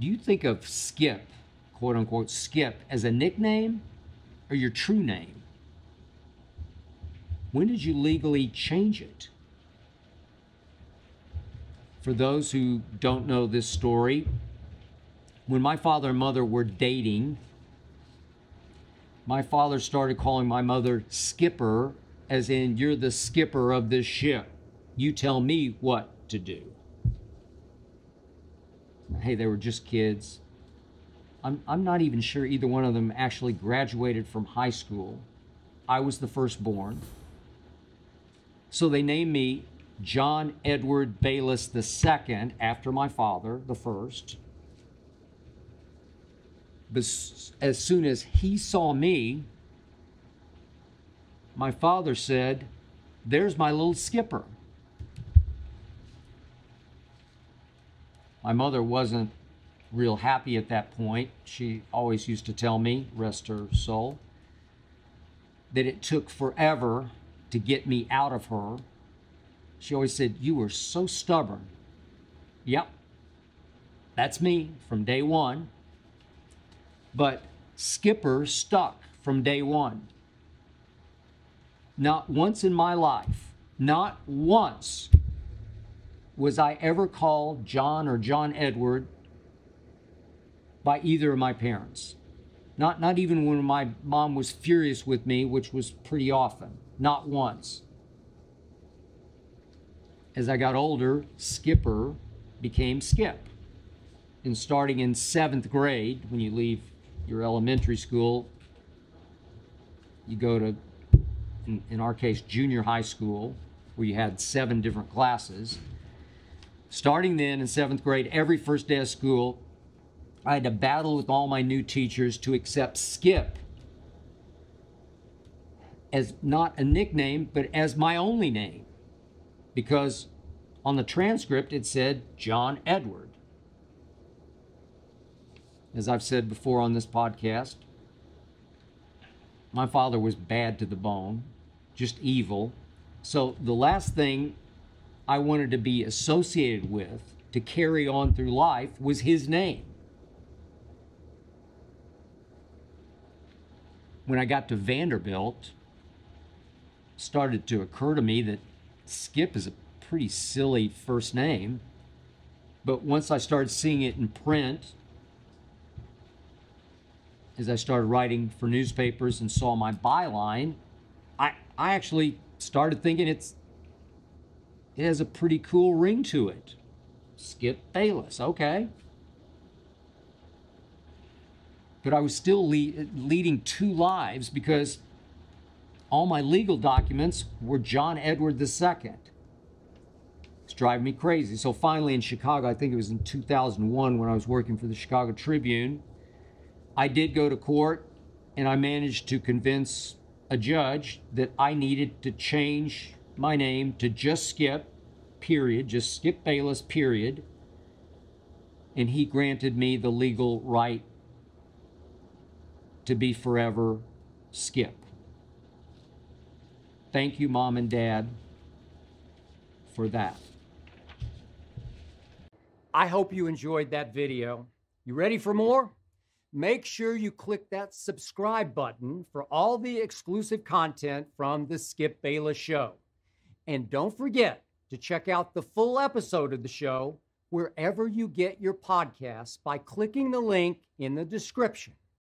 do you think of Skip, quote unquote, Skip, as a nickname or your true name? When did you legally change it? For those who don't know this story, when my father and mother were dating, my father started calling my mother Skipper, as in, you're the skipper of this ship. You tell me what to do. Hey, they were just kids. I'm, I'm not even sure either one of them actually graduated from high school. I was the firstborn. So they named me John Edward Bayless II after my father, the first. But as soon as he saw me, my father said, There's my little skipper. My mother wasn't real happy at that point. She always used to tell me, rest her soul, that it took forever to get me out of her. She always said, You were so stubborn. Yep, that's me from day one. But Skipper stuck from day one. Not once in my life, not once was I ever called John or John Edward by either of my parents. Not, not even when my mom was furious with me, which was pretty often, not once. As I got older, Skipper became Skip. And starting in seventh grade, when you leave your elementary school, you go to, in, in our case, junior high school, where you had seven different classes. Starting then in seventh grade, every first day of school, I had to battle with all my new teachers to accept Skip as not a nickname, but as my only name. Because on the transcript it said John Edward. As I've said before on this podcast, my father was bad to the bone, just evil. So the last thing I wanted to be associated with to carry on through life was his name. When I got to Vanderbilt, started to occur to me that Skip is a pretty silly first name. But once I started seeing it in print, as I started writing for newspapers and saw my byline, I, I actually started thinking it's it has a pretty cool ring to it. Skip Bayless, okay. But I was still leading two lives because all my legal documents were John Edward II. It's driving me crazy. So finally in Chicago, I think it was in 2001 when I was working for the Chicago Tribune, I did go to court and I managed to convince a judge that I needed to change my name to just Skip, period, just Skip Bayless, period. And he granted me the legal right to be forever Skip. Thank you, Mom and Dad, for that. I hope you enjoyed that video. You ready for more? make sure you click that subscribe button for all the exclusive content from The Skip Bayless Show. And don't forget to check out the full episode of the show wherever you get your podcasts by clicking the link in the description.